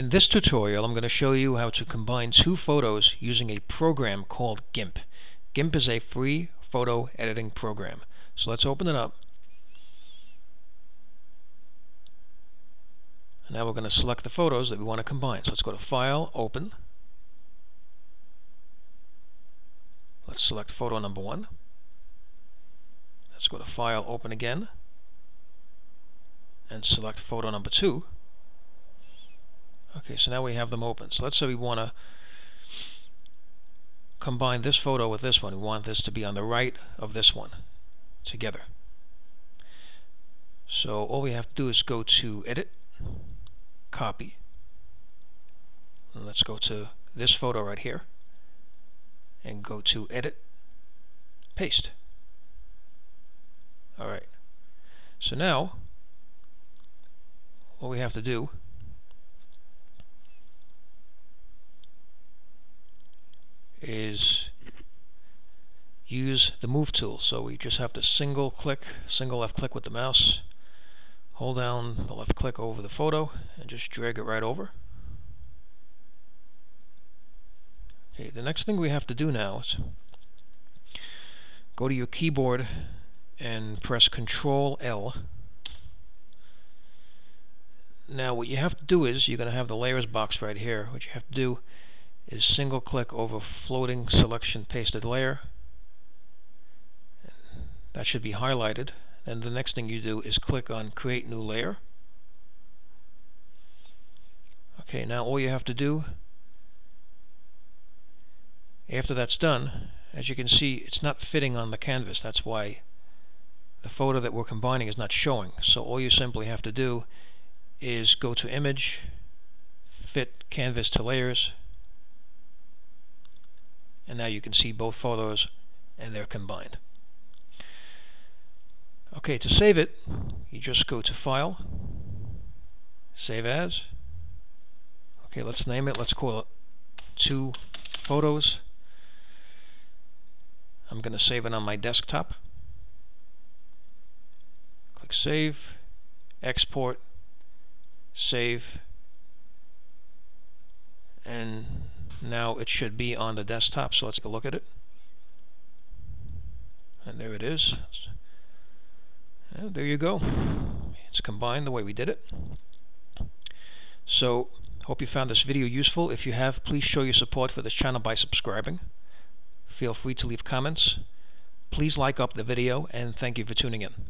In this tutorial I'm going to show you how to combine two photos using a program called GIMP. GIMP is a free photo editing program. So let's open it up. Now we're going to select the photos that we want to combine. So let's go to File, Open. Let's select photo number one. Let's go to File, Open again. And select photo number two. Okay, so now we have them open. So let's say we want to combine this photo with this one. We want this to be on the right of this one together. So all we have to do is go to Edit, Copy. And let's go to this photo right here and go to Edit, Paste. Alright. So now what we have to do is use the move tool. So we just have to single click, single left click with the mouse, hold down the left click over the photo and just drag it right over. Okay, the next thing we have to do now is go to your keyboard and press Control L. Now what you have to do is you're going to have the layers box right here. What you have to do is single click over floating selection pasted layer. That should be highlighted. And the next thing you do is click on create new layer. Okay, now all you have to do after that's done, as you can see, it's not fitting on the canvas. That's why the photo that we're combining is not showing. So all you simply have to do is go to image, fit canvas to layers, and now you can see both photos and they're combined. Okay, to save it, you just go to File, Save As. Okay, let's name it. Let's call it Two Photos. I'm going to save it on my desktop. Click Save, Export, Save, and now it should be on the desktop, so let's go look at it. And there it is. And there you go. It's combined the way we did it. So, hope you found this video useful. If you have, please show your support for this channel by subscribing. Feel free to leave comments. Please like up the video, and thank you for tuning in.